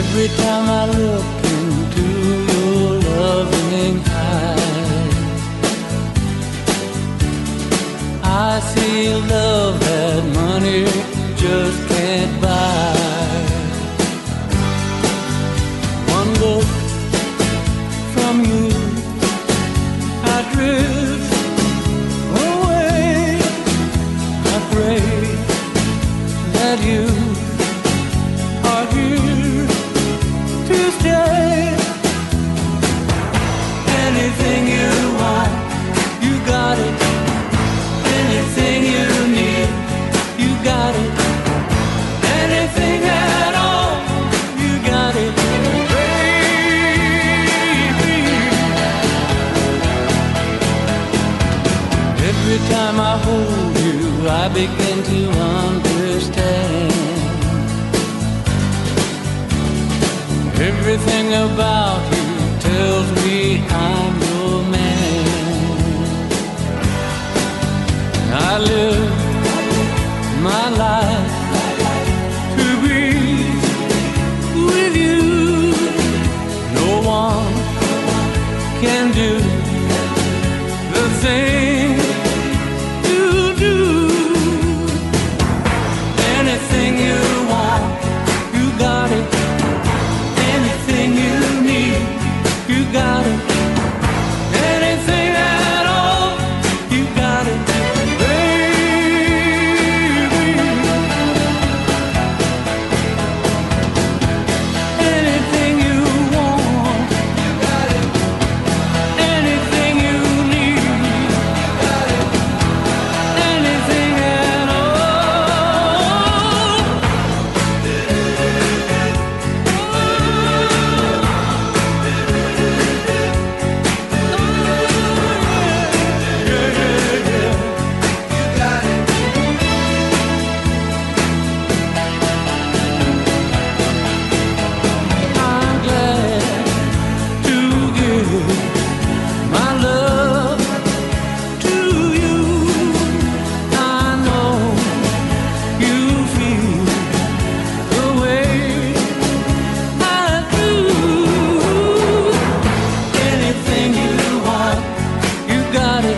Every time I look time I hold you, I begin to understand everything about you. got it.